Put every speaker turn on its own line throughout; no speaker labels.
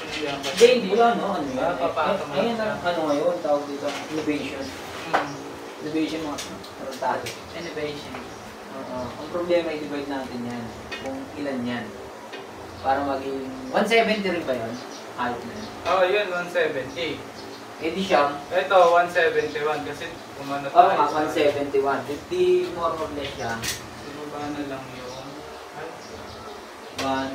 Hindi, hindi ano, ano yun.
Ah,
Eh, Ayun
lang
ang ano ngayon, tawag dito, innovation.
Hmm.
Innovation mga tarantado.
Innovation.
Oo. Ang problema, i-divide natin yan. Kung ilan yan. Para maging... 170 rin ba yun? Height na yun.
Oh, yun, 170.
Eh di siyam.
Ito, 171 kasi kumano
Oo
tayo.
nga, 171. 50 more or less siya.
Ibaba na lang yung... Ay,
1,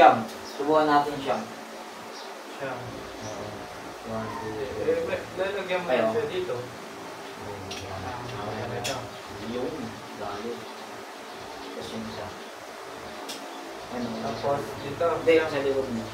Siyam. Subukan natin siyam.
siya.
1, 2,
Eh, eh, lalagyan mo siya dito. Ah, ito.
Yung, dali. Tapos yung isa. Ano?
Tapos dito.
Hindi, sa likod mo.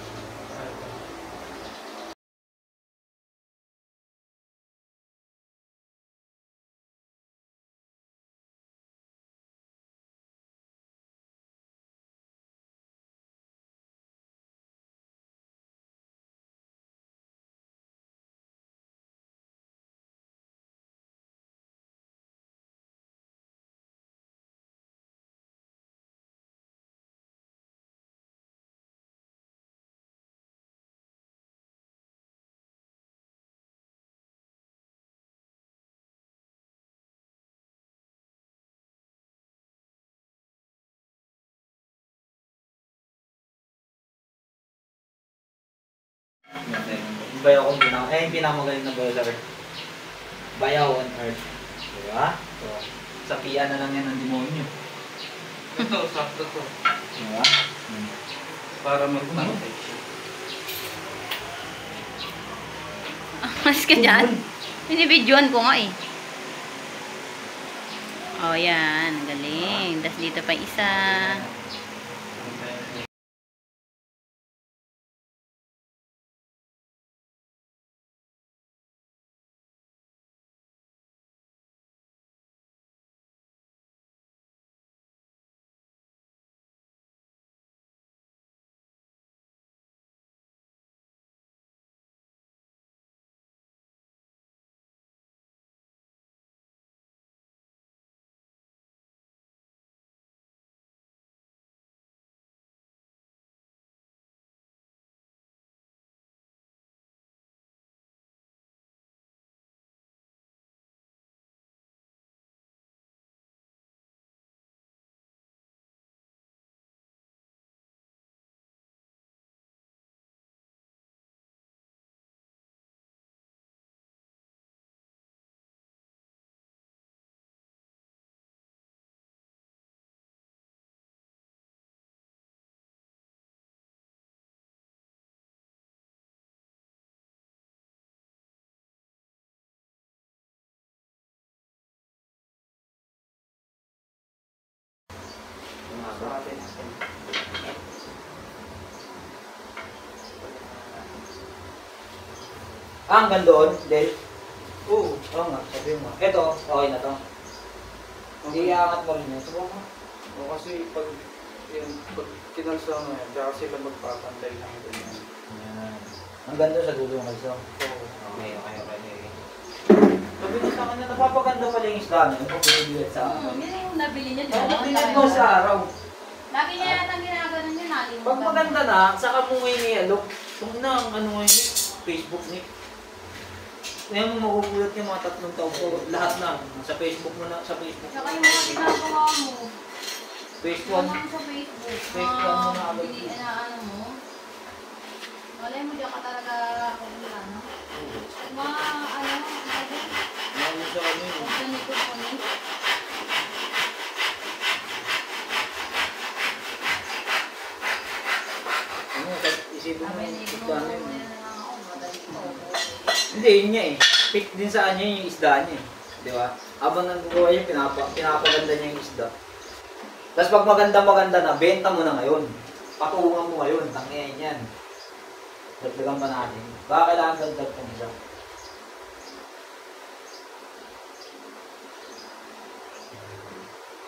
Bayaw kong pinaka, eh, yung pinakamagaling na bowler. Bayaw on earth. Diba? So, sapian na lang yan ng demonyo.
Ito, sakto to.
Diba? Hmm.
Para mag-practice.
Mas ka dyan. Binibidyoan ko nga eh. Oh, yan. Galing. Tapos dito pa isa.
Ah, hanggang doon, Del.
Oo.
Oo nga, sabi mo. Ito, okay na to. Hindi iangat mo rin yan. Subukan mo.
O kasi pag yung pag kinalsa mo yan, tsaka sila magpapantay ng ganyan.
Yan. Hanggang doon sa dulo ng kalso.
Oo.
Okay, okay, okay. Sabi ko sa kanya, napapaganda pala yung isda yun. Pag pinibilat sa
Hmm,
akin.
yun yung nabili niya, di ba?
mo sa araw?
Lagi niya yata ginaganon niya, nalimutan.
Pag maganda na, saka mo ngayon ni Alok, kung na ang ano ngayon Facebook ni. Ngayon mo magugulat yung mga tatlong taon ko. Lahat na. Sa Facebook mo na, sa Facebook.
Saka yung mga ginagawa mo.
Facebook.
Yung sa Facebook.
Facebook mo na
ah, bili- na ano mo. Malay mo, diyan ka talaga kung ano. Mga ano,
Ano sa ano yun?
kung ganito po ni.
Ano, kahit isipin mo
Sabi
yung
ni
isda
Gino,
na yun.
meron ko.
Hindi, yun niya eh. Pick din sa kanya yung isda niya eh. Di ba? Habang nagbubuhay niya, pinapa, pinapaganda niya yung isda. Tapos pag maganda-maganda na, benta mo na ngayon. Patungan mo ngayon, tangiyan yan. Dagdagan pa natin. Baka kailangan dagdag isa.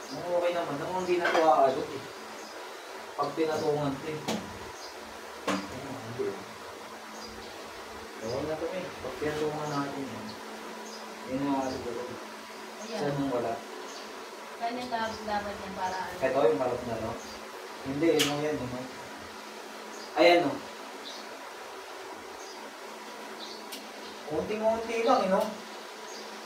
Ano, Okay naman, nang hindi na ito aalok eh. Pag pinatungan ito eh. Ayun, hindi. Na ito eh. Pag pinatungan natin yan. Yun yung mga siguro. Saan nung wala?
Ganyan dapat dapat yan para ano.
Ito yung malap na, no? Hindi, ano yan, ano? Ayan, no? Unti-unti lang, eh, no?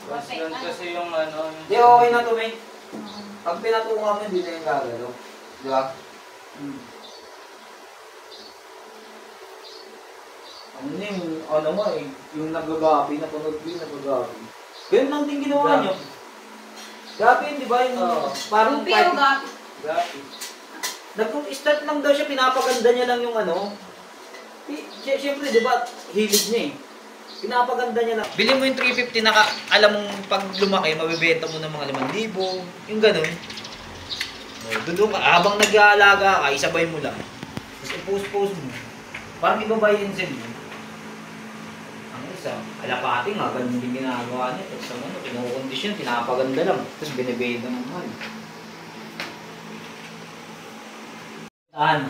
Mas yun kasi yung ano, yung...
Hindi, okay na to, mate.
Oo.
Pag pinatungan mo, hindi na yung gagalaw. Di ba?
Hmm.
Ano na yung, ano mo eh, yung nagagapi, napanood ko yung nagagapi. Ganun lang din ginawa
Gapi.
niyo. Gapi yun, di ba? Yung
Oo.
parang
Yung pero gapit.
Grabe.
Nag-start lang daw siya, pinapaganda niya lang yung ano. Si- si- Siyempre, di ba, hilig niya eh. Pinapaganda niya lang. Bili mo yung 350 na ka, alam mong pag lumaki, mabibenta mo ng mga 5,000. Yung ganun. Oh, Doon ka, habang nag-aalaga ka, isabay mo lang. Tapos i-post-post mo. Parang iba ba yung sell mo? Ang isa, alapati nga, ganun din ginagawa niya. Tapos ano, kinukondisyon, pinapaganda lang. Tapos binibenta ng mahal. Ano?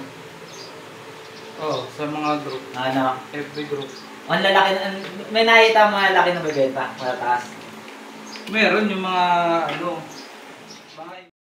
Oh, sa mga group.
Ano?
Every group.
Ang lalaki ang- may nakita mga lalaki na bebenta, malataas.
Meron yung mga ano,